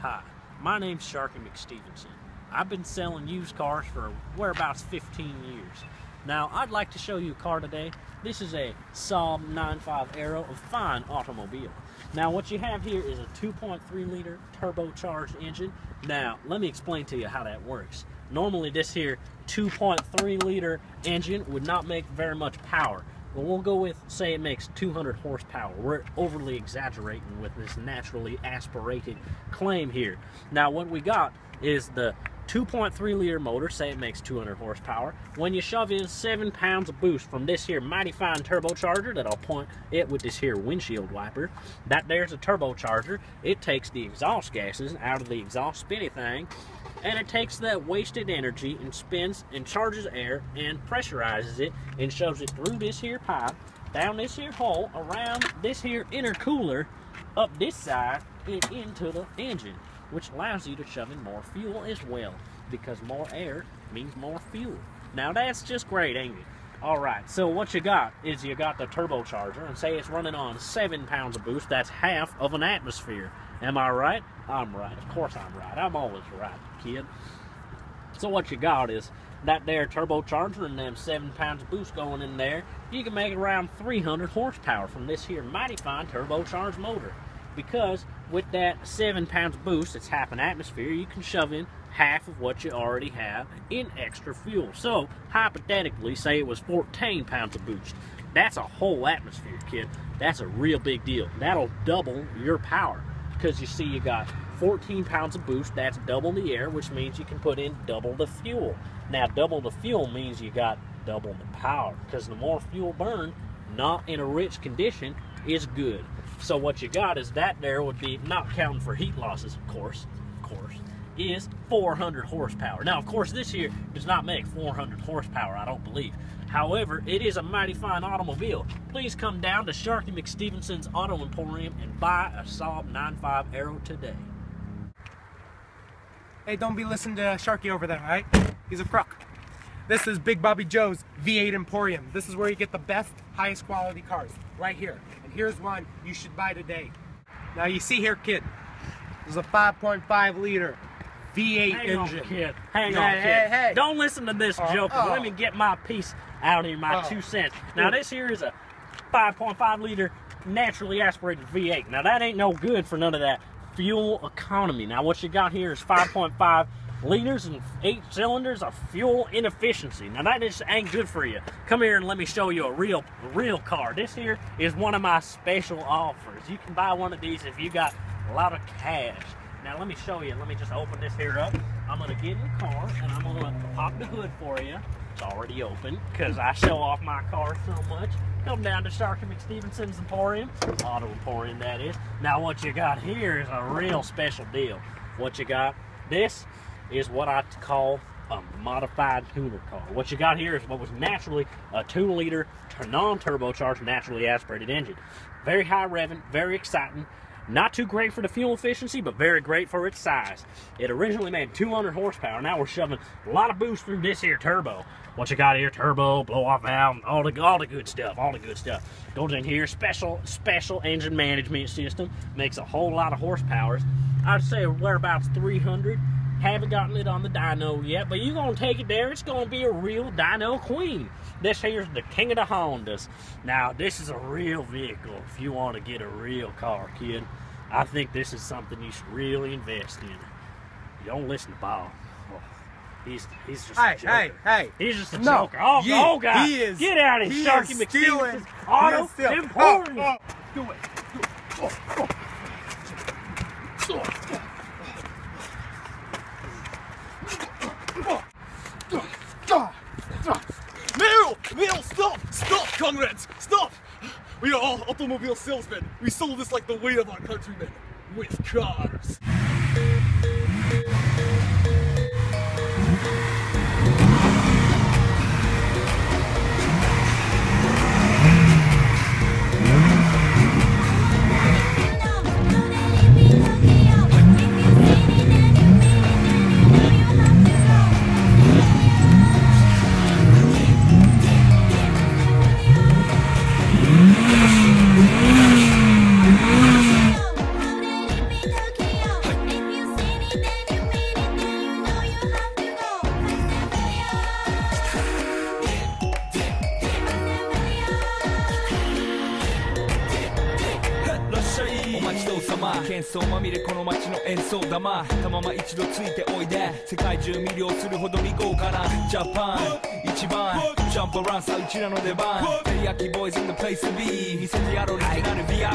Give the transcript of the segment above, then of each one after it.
Hi, my name's Sharky McStevenson. I've been selling used cars for whereabouts 15 years. Now, I'd like to show you a car today. This is a Saab 9.5 Aero, a fine automobile. Now, what you have here is a 2.3 liter turbocharged engine. Now, let me explain to you how that works. Normally, this here 2.3 liter engine would not make very much power. Well, we'll go with, say it makes 200 horsepower. We're overly exaggerating with this naturally aspirated claim here. Now, what we got is the 2.3 liter motor, say it makes 200 horsepower. When you shove in seven pounds of boost from this here mighty fine turbocharger that I'll point it with this here windshield wiper, that there's a turbocharger. It takes the exhaust gases out of the exhaust spinny thing and it takes that wasted energy and spins and charges air and pressurizes it and shoves it through this here pipe, down this here hole, around this here intercooler, up this side, and into the engine, which allows you to shove in more fuel as well, because more air means more fuel. Now that's just great, ain't it? Alright, so what you got is you got the turbocharger, and say it's running on 7 pounds of boost, that's half of an atmosphere. Am I right? I'm right. Of course I'm right. I'm always right, kid. So what you got is that there turbocharger and them 7 pounds of boost going in there. You can make around 300 horsepower from this here mighty fine turbocharged motor. Because with that 7 pounds boost, it's half an atmosphere, you can shove in half of what you already have in extra fuel. So, hypothetically, say it was 14 pounds of boost. That's a whole atmosphere, kid. That's a real big deal. That'll double your power because you see you got 14 pounds of boost that's double the air which means you can put in double the fuel. Now double the fuel means you got double the power because the more fuel burned not in a rich condition is good. So what you got is that there would be not counting for heat losses of course of course is 400 horsepower now of course this here does not make 400 horsepower i don't believe However, it is a mighty fine automobile. Please come down to Sharky McStevenson's Auto Emporium and buy a Saab 9.5 Aero today. Hey, don't be listening to Sharky over there, alright? He's a crook. This is Big Bobby Joe's V8 Emporium. This is where you get the best, highest quality cars, right here. And here's one you should buy today. Now you see here, kid, this is a 5.5 liter V8 Hang engine. on, kid. Hang Hey, on, kid. hey, hey. Don't listen to this uh, Oh, joke. oh. Uh. Let me get my piece out here, my Oh. two cents. Now, this here is a 5.5 liter naturally aspirated V8. Now, that ain't no good for none of that fuel economy. Now, what you got here is 5.5 liters and eight cylinders of fuel inefficiency. Now, that just ain't good for you. Come here and let me show you a real, real car. This here is one of my special offers. You can buy one of these if you got a lot of cash. Now let me show you. Let me just open this here up. I'm gonna get in the car and I'm gonna pop the hood for you. It's already open because I show off my car so much. Come down to Sharky McStevenson's Emporium, Auto Emporium that is. Now what you got here is a real special deal. What you got? This is what I call a modified tuner car. What you got here is what was naturally a two liter non-turbocharged naturally aspirated engine. Very high revving, very exciting. Not too great for the fuel efficiency, but very great for its size. It originally made 200 horsepower. Now we're shoving a lot of boost through this here turbo. What you got here? Turbo, blow off valve, all the all the good stuff. All the good stuff goes in here. Special special engine management system makes a whole lot of horsepower. I'd say whereabouts 300. Haven't gotten it on the dyno yet, but you're gonna take it there. It's gonna be a real dyno queen. This here's the king of the Hondas. Now, this is a real vehicle if you want to get a real car, kid. I think this is something you should really invest in. You don't listen to Bob. Oh, he's he's just Hey, a joker. hey, hey. He's just a No, joker. Oh, he- oh God! he is- Get out of here, Sharky is McStevenson's Auto he is Emporium. Oh, oh, do it. Do it. Oh, oh. Meryl! Meryl, stop! Stop, comrades! Stop! We are all automobile salesmen. We sold this like the way of our countrymen. With cars. 幻想まみれこの街の演奏玉。たまま一度ついておいで。世界中魅了するほどに豪華なジャパン一番。ジャンプランさうちらの出番。テリヤキボーイズ in the place to be 見せてやろう。オリジナル VIP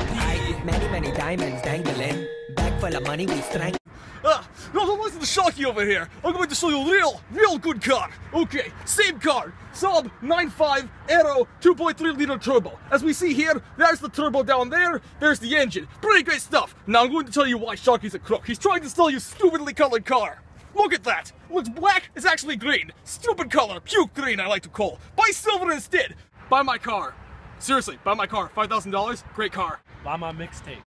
Many, many diamonds dangling. Bag full of money we strangle. Ah, no, don't listen to Sharky over here. I'm going to show you a real, real good car. Okay, same car. Saab 95 Aero 2.3 liter turbo. As we see here, there's the turbo down there, there's the engine. Pretty great stuff. Now I'm going to tell you why Sharky's a crook. He's trying to sell you stupidly colored car. Look at that. Looks black, it's actually green. Stupid color, puke green I like to call. Buy silver instead. Buy my car. Seriously, buy my car. $5,000, great car. Buy my mixtape.